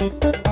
Música